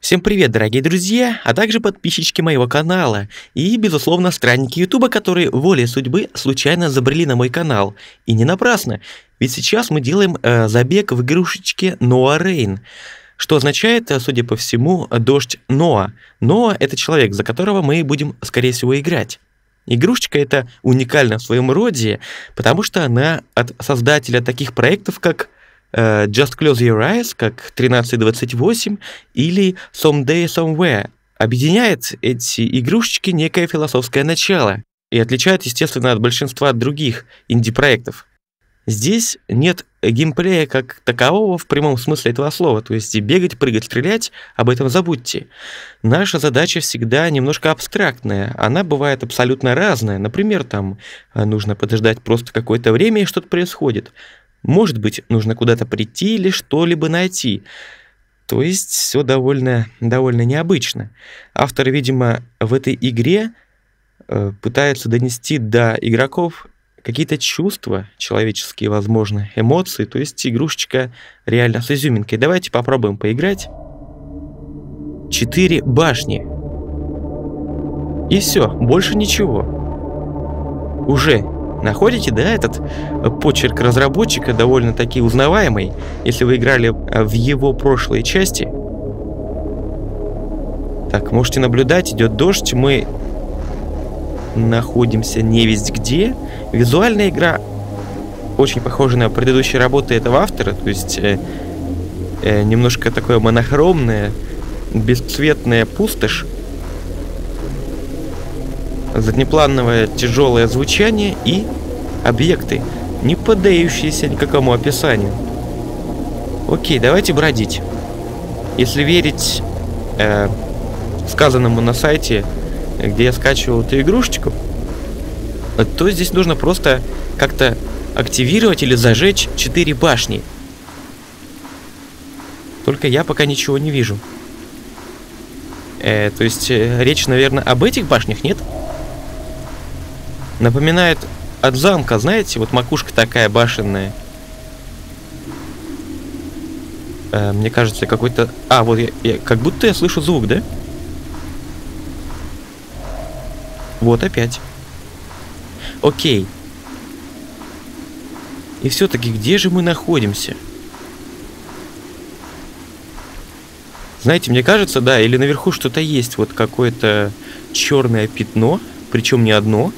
Всем привет, дорогие друзья, а также подписчики моего канала и, безусловно, странники Ютуба, которые волей судьбы случайно забрели на мой канал. И не напрасно, ведь сейчас мы делаем э, забег в игрушечке Noah Rain, что означает, э, судя по всему, дождь Ноа. Ноа — это человек, за которого мы будем, скорее всего, играть. Игрушечка эта уникальна в своем роде, потому что она от создателя таких проектов, как Just Close Your Eyes, как 1328 или Someday Somewhere, объединяет эти игрушечки некое философское начало и отличает, естественно, от большинства других инди-проектов. Здесь нет геймплея как такового в прямом смысле этого слова, то есть бегать, прыгать, стрелять, об этом забудьте. Наша задача всегда немножко абстрактная, она бывает абсолютно разная. Например, там нужно подождать просто какое-то время и что-то происходит. Может быть, нужно куда-то прийти или что-либо найти. То есть все довольно, довольно необычно. Автор, видимо, в этой игре э, пытается донести до игроков какие-то чувства человеческие, возможно, эмоции. То есть игрушечка реально с изюминкой. Давайте попробуем поиграть. Четыре башни. И все, больше ничего. Уже Находите, да, этот почерк разработчика довольно-таки узнаваемый, если вы играли э, в его прошлые части. Так, можете наблюдать, идет дождь, мы находимся не весть где. Визуальная игра очень похожа на предыдущие работы этого автора, то есть э, э, немножко такое монохромное, бесцветная пустошь заднеплановое тяжелое звучание и объекты, не поддающиеся никакому описанию. Окей, давайте бродить. Если верить э, сказанному на сайте, где я скачивал эту игрушечку, то здесь нужно просто как-то активировать или зажечь 4 башни. Только я пока ничего не вижу. Э, то есть э, речь, наверное, об этих башнях, нет? Нет. Напоминает от замка, знаете, вот макушка такая башенная. Э, мне кажется, какой-то... А, вот я, я... Как будто я слышу звук, да? Вот опять. Окей. И все-таки где же мы находимся? Знаете, мне кажется, да, или наверху что-то есть, вот какое-то черное пятно, причем не одно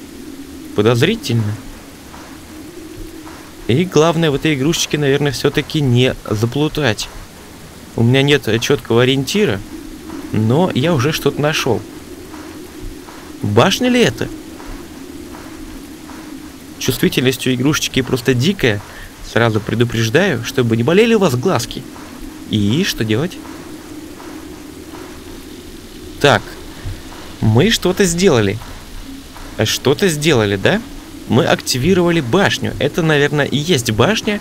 подозрительно. И главное в этой игрушечке, наверное, все-таки не заплутать. У меня нет четкого ориентира, но я уже что-то нашел. Башня ли это? Чувствительность у игрушечки просто дикая. Сразу предупреждаю, чтобы не болели у вас глазки. И что делать? Так, мы что-то сделали что-то сделали, да? Мы активировали башню. Это, наверное, и есть башня,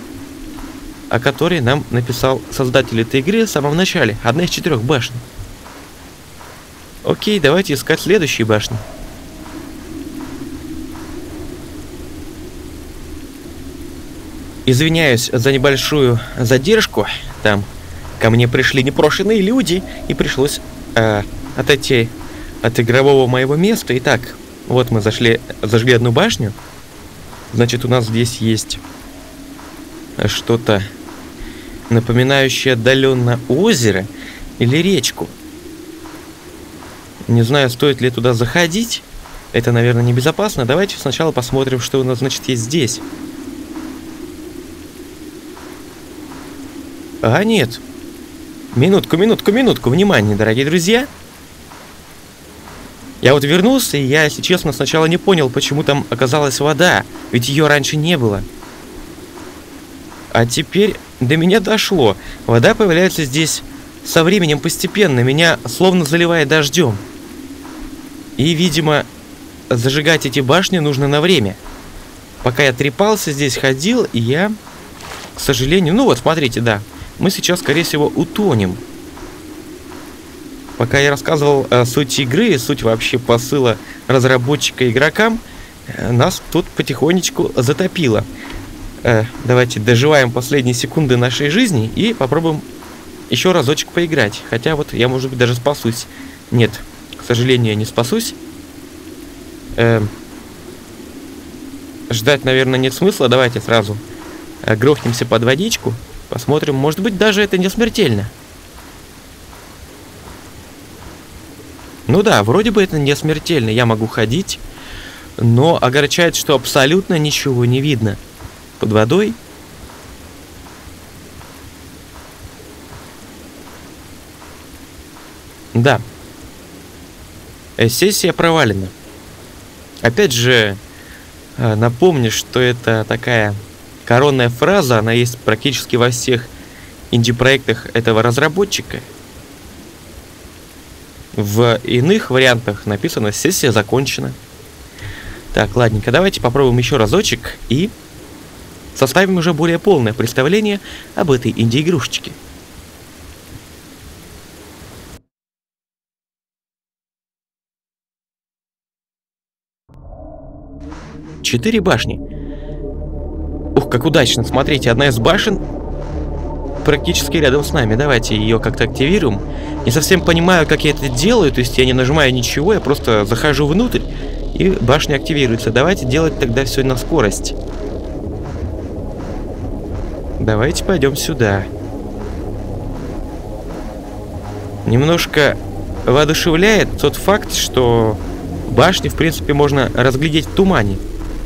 о которой нам написал создатель этой игры в самом начале. Одна из четырех башен. Окей, давайте искать следующие башни. Извиняюсь за небольшую задержку. Там ко мне пришли непрошенные люди, и пришлось э, отойти от игрового моего места. Итак, вот мы зашли, зажгли одну башню. Значит, у нас здесь есть что-то напоминающее отдаленно озеро или речку. Не знаю, стоит ли туда заходить. Это, наверное, небезопасно. Давайте сначала посмотрим, что у нас, значит, есть здесь. А, нет. Минутку, минутку, минутку. Внимание, дорогие друзья. Я вот вернулся, и я, если честно, сначала не понял, почему там оказалась вода, ведь ее раньше не было. А теперь до меня дошло. Вода появляется здесь со временем постепенно, меня словно заливает дождем. И, видимо, зажигать эти башни нужно на время. Пока я трепался здесь, ходил, и я, к сожалению... Ну вот, смотрите, да. Мы сейчас, скорее всего, утонем. Пока я рассказывал о сути игры, суть вообще посыла разработчика игрокам, э, нас тут потихонечку затопило. Э, давайте доживаем последние секунды нашей жизни и попробуем еще разочек поиграть. Хотя вот я, может быть, даже спасусь. Нет, к сожалению, я не спасусь. Эм, ждать, наверное, нет смысла. Давайте сразу э, грохнемся под водичку. Посмотрим, может быть, даже это не смертельно. Ну да, вроде бы это не смертельно. Я могу ходить, но огорчает, что абсолютно ничего не видно. Под водой Да. Э, сессия провалена. Опять же, э, напомню, что это такая коронная фраза, она есть практически во всех инди-проектах этого разработчика. В иных вариантах написано «сессия закончена». Так, ладненько, давайте попробуем еще разочек и составим уже более полное представление об этой инди-игрушечке. Четыре башни. Ух, как удачно. Смотрите, одна из башен практически рядом с нами. Давайте ее как-то активируем. Не совсем понимаю, как я это делаю. То есть я не нажимаю ничего, я просто захожу внутрь, и башня активируется. Давайте делать тогда все на скорость. Давайте пойдем сюда. Немножко воодушевляет тот факт, что башни, в принципе, можно разглядеть в тумане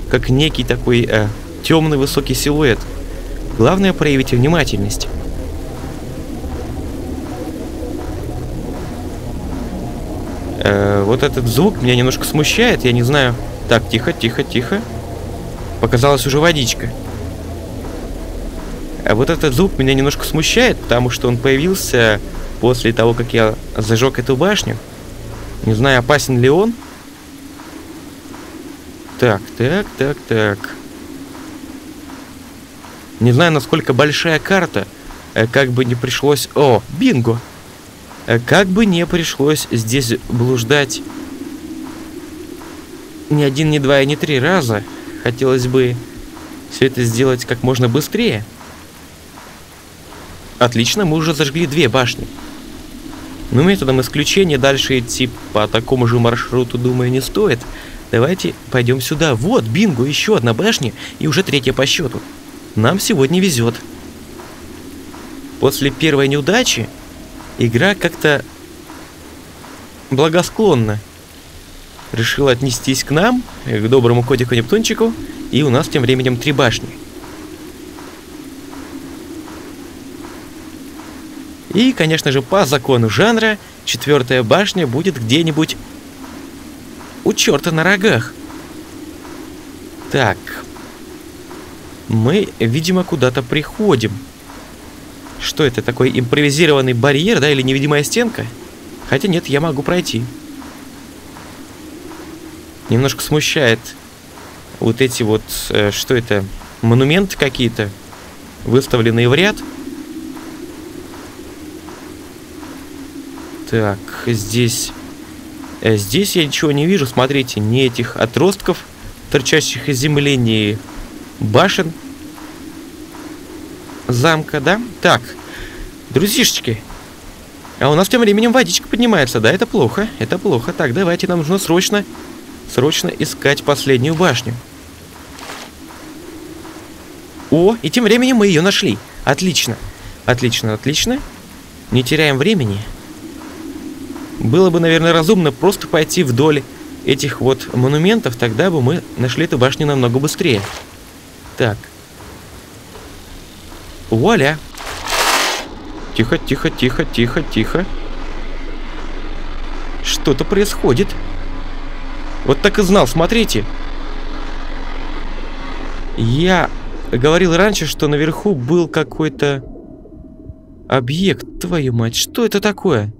как некий такой э, темный высокий силуэт. Главное проявить внимательность. Э, вот этот звук меня немножко смущает, я не знаю. Так, тихо, тихо, тихо. Показалась уже водичка. А вот этот звук меня немножко смущает, потому что он появился после того, как я зажег эту башню. Не знаю, опасен ли он. Так, так, так, так. Не знаю, насколько большая карта. Э, как бы не пришлось... О, бинго! Э, как бы не пришлось здесь блуждать ни один, ни два и ни три раза. Хотелось бы все это сделать как можно быстрее. Отлично, мы уже зажгли две башни. Но методом исключения дальше идти по такому же маршруту, думаю, не стоит. Давайте пойдем сюда. Вот, бинго, еще одна башня и уже третья по счету. Нам сегодня везет. После первой неудачи игра как-то благосклонно решила отнестись к нам, к доброму котику Нептунчику, и у нас тем временем три башни. И, конечно же, по закону жанра, четвертая башня будет где-нибудь у черта на рогах. Так. Мы, видимо, куда-то приходим. Что это, такой импровизированный барьер, да, или невидимая стенка? Хотя нет, я могу пройти. Немножко смущает вот эти вот, э, что это, монументы какие-то, выставленные в ряд. Так, здесь Э, здесь я ничего не вижу, смотрите, ни этих отростков, торчащих из земли, ни башен замка, да? Так, друзьишечки, а у нас тем временем водичка поднимается, да, это плохо, это плохо. Так, давайте, нам нужно срочно, срочно искать последнюю башню. О, и тем временем мы ее нашли. Отлично, отлично, отлично. Не теряем времени. Было бы, наверное, разумно просто пойти вдоль этих вот монументов, тогда бы мы нашли эту башню намного быстрее. Так. Вуаля! Тихо, тихо, тихо, тихо, тихо. Что-то происходит. Вот так и знал, смотрите. Я говорил раньше, что наверху был какой-то объект. Твою мать, что это такое?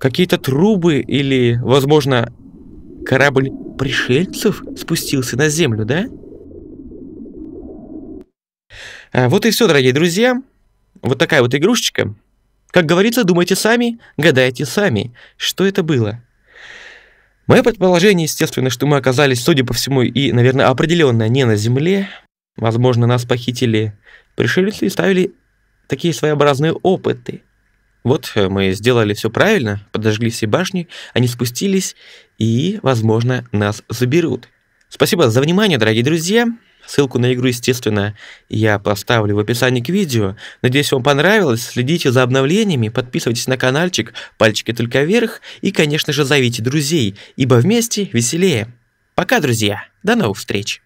Какие-то трубы или, возможно, корабль пришельцев спустился на Землю, да? А, вот и все, дорогие друзья. Вот такая вот игрушечка. Как говорится, думайте сами, гадайте сами, что это было. Мое предположение, естественно, что мы оказались, судя по всему, и, наверное, определенно не на Земле. Возможно, нас похитили пришельцы и ставили такие своеобразные опыты. Вот э, мы сделали все правильно, подожгли все башни, они спустились и, возможно, нас заберут. Спасибо за внимание, дорогие друзья. Ссылку на игру, естественно, я поставлю в описании к видео. Надеюсь, вам понравилось. Следите за обновлениями, подписывайтесь на каналчик, пальчики только вверх и, конечно же, зовите друзей, ибо вместе веселее. Пока, друзья. До новых встреч.